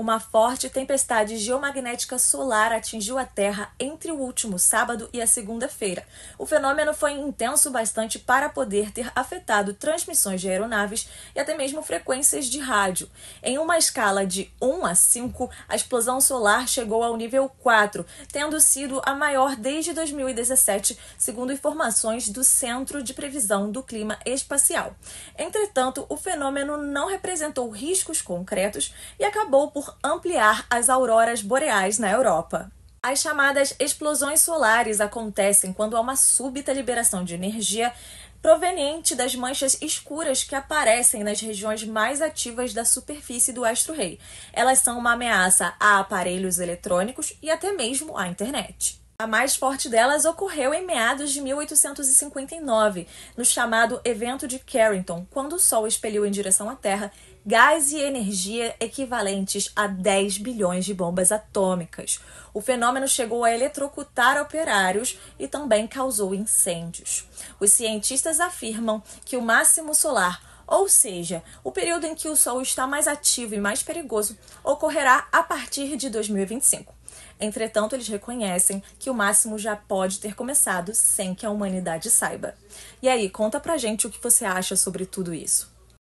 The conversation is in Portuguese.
Uma forte tempestade geomagnética solar atingiu a Terra entre o último sábado e a segunda-feira. O fenômeno foi intenso bastante para poder ter afetado transmissões de aeronaves e até mesmo frequências de rádio. Em uma escala de 1 a 5, a explosão solar chegou ao nível 4, tendo sido a maior desde 2017, segundo informações do Centro de Previsão do Clima Espacial. Entretanto, o fenômeno não representou riscos concretos e acabou por ampliar as auroras boreais na Europa. As chamadas explosões solares acontecem quando há uma súbita liberação de energia proveniente das manchas escuras que aparecem nas regiões mais ativas da superfície do astro-rei. Elas são uma ameaça a aparelhos eletrônicos e até mesmo à internet. A mais forte delas ocorreu em meados de 1859, no chamado Evento de Carrington, quando o Sol expeliu em direção à Terra gás e energia equivalentes a 10 bilhões de bombas atômicas. O fenômeno chegou a eletrocutar operários e também causou incêndios. Os cientistas afirmam que o máximo solar ou seja, o período em que o Sol está mais ativo e mais perigoso ocorrerá a partir de 2025. Entretanto, eles reconhecem que o máximo já pode ter começado sem que a humanidade saiba. E aí, conta pra gente o que você acha sobre tudo isso.